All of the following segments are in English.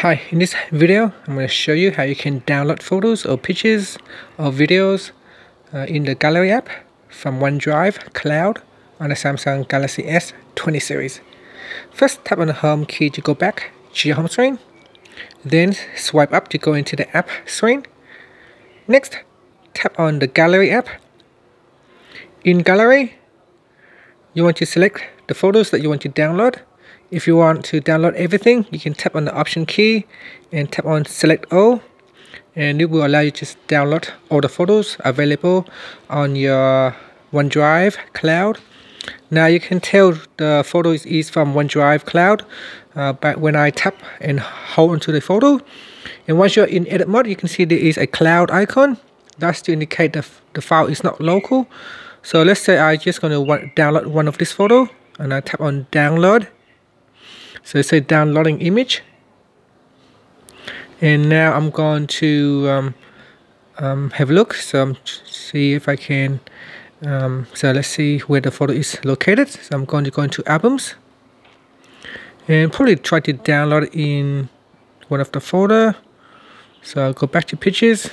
Hi, in this video I'm going to show you how you can download photos or pictures or videos uh, in the Gallery app from OneDrive Cloud on the Samsung Galaxy S20 series. First tap on the home key to go back to your home screen. Then swipe up to go into the app screen. Next, tap on the Gallery app. In Gallery, you want to select the photos that you want to download if you want to download everything, you can tap on the option key and tap on select all. And it will allow you to download all the photos available on your OneDrive cloud. Now you can tell the photo is from OneDrive cloud uh, but when I tap and hold onto the photo and once you're in edit mode you can see there is a cloud icon. That's to indicate the, the file is not local. So let's say I just going to download one of this photo and I tap on download so it says downloading image. And now I'm going to um, um, have a look. So I'm see if I can um, so let's see where the photo is located. So I'm going to go into albums. And probably try to download in one of the folder. So I'll go back to pictures.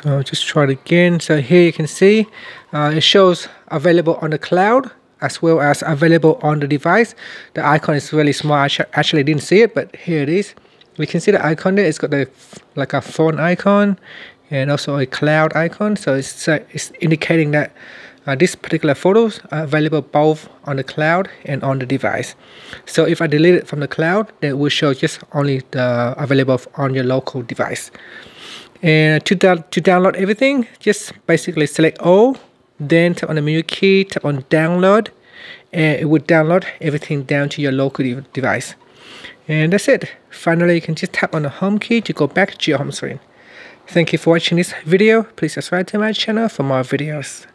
So I'll just try it again. So here you can see uh, it shows available on the cloud as well as available on the device. The icon is really small. I actually didn't see it, but here it is. We can see the icon there. It's got the like a phone icon and also a cloud icon. So it's, uh, it's indicating that uh, this particular photos are available both on the cloud and on the device. So if I delete it from the cloud, then it will show just only the available on your local device. And to, to download everything, just basically select all then tap on the menu key, tap on download, and it would download everything down to your local device. And that's it. Finally, you can just tap on the home key to go back to your home screen. Thank you for watching this video. Please subscribe to my channel for more videos.